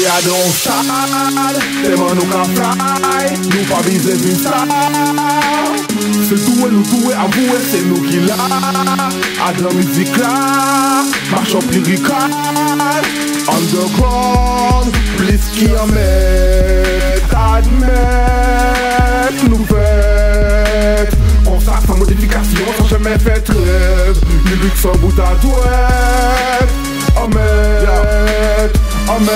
a don stad Teman nou ka fly Nou pa bize vin star Se touwe nou touwe avouwe Se nou ki la. Adran mizik la Marchan plirikal Underground Plis ki amet Admet Nou fet Konsak san modifikasyon San chemen fet rev Lyrik san bout a douet Amet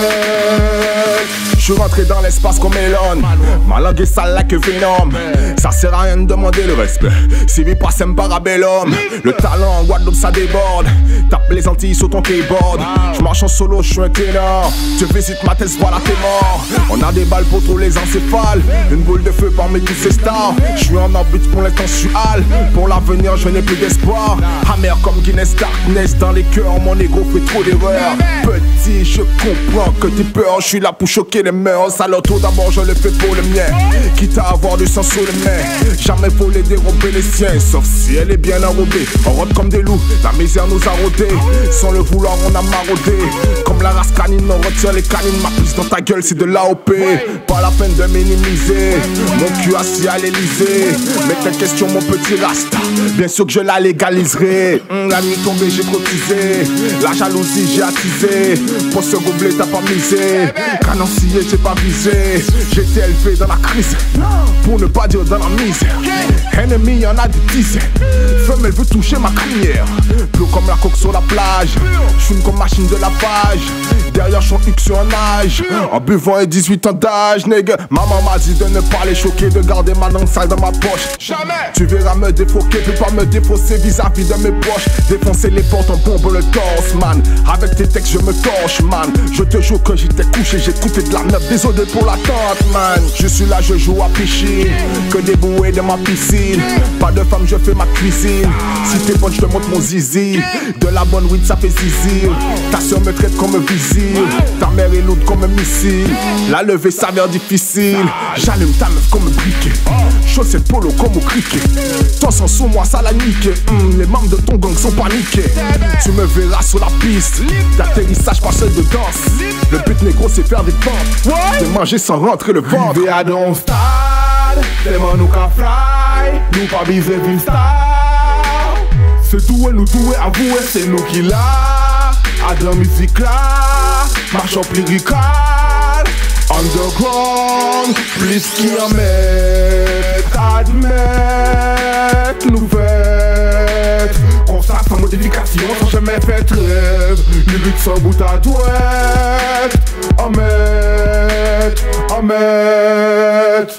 Je suis rentré dans l'espace comme Elon. Ma langue est sale like Venom. Ça sert à rien de demander le respect. Si vit pas un parabellum. Le talent, Guadeloupe ça déborde. Tape les Antilles sur ton keyboard. Je marche en solo, je suis un ténor. Tu visites ma thèse, voilà t'es mort. On a des balles pour tous les encéphales. Une boule de feu parmi tous ces stars. Je suis en orbite pour l'instant, je suis hal. Pour l'avenir, je n'ai plus d'espoir. Amer comme Guinness Darkness dans les cœurs. Mon ego fait trop d'erreurs. Petit, je comprends que t'es peur. Je suis là pour choquer les mœurs. Alors tout d'abord, je le fais pour le mien. Quitte à avoir du sang sous les mains. Jamais faut les dérober les siens. Sauf si elle est bien enrobée. On rôde comme des loups. La misère nous a rodés. Sans le vouloir, on a maraudé. Comme la race canine, on retire les canines. Ma puce dans ta gueule, c'est de l'AOP. Pas la peine de minimiser. Mon cul assis à l'Elysée. Mais quelle question, mon petit rasta. Bien sûr que je la légaliserai. Hum, la nuit tombée, j'ai cotisé. La jalousie, j'ai attisé. Pour ce gobelet, t'as pas misé. Canancier, j'ai pas visé. J'étais élevé dans la crise. Pour ne pas dire dans la misère. Ennemi, y'en a des dizaines. Femme, elle veut toucher ma crinière. Bleu comme la coque sur la plage. J'fume comme machine de lavage. Derrière, j'suis X sur un âge. En buvant et 18 ans d'âge, nègre. Maman m'a dit de ne pas les choquer, de garder ma langue sale dans ma poche. Jamais Tu verras me défoquer, peux pas me défausser vis-à-vis de mes poches. Défoncer les portes en bombe le torse, man. Avec tes textes, je me torche, man. Je te jure que j'étais couché, j'ai coupé de la meuf. Désolé pour l'attente, man. Je suis là, je joue à piscine. Que des bouées de ma piscine. Pas de femme, je fais ma cuisine. Si t'es bonne, je te montre mon zizi. De la bonne weed, ça fait zizi. Ta soeur me traite comme un visir. Ta mère est lourde comme un missile. La levée s'avère difficile. J'allume ta meuf comme un polo comme au cricket. Toi sans sous moi, ça la nique. Hum, les membres de ton gang sont paniqués. Tu me verras sur la piste. D'atterrissage, pas seul de danse. Le but négro, c'est faire des pentes. De manger sans rentrer le ventre. Rive a don stad Teman nou ka fly Nou pa bize vin star Se touwe nou touwe avouwe Se nou ki la mizik la Marchan plirikal Underground Plis ki Si on s'en jamais fait rêve, les buts sont bout à toi, Ahmed,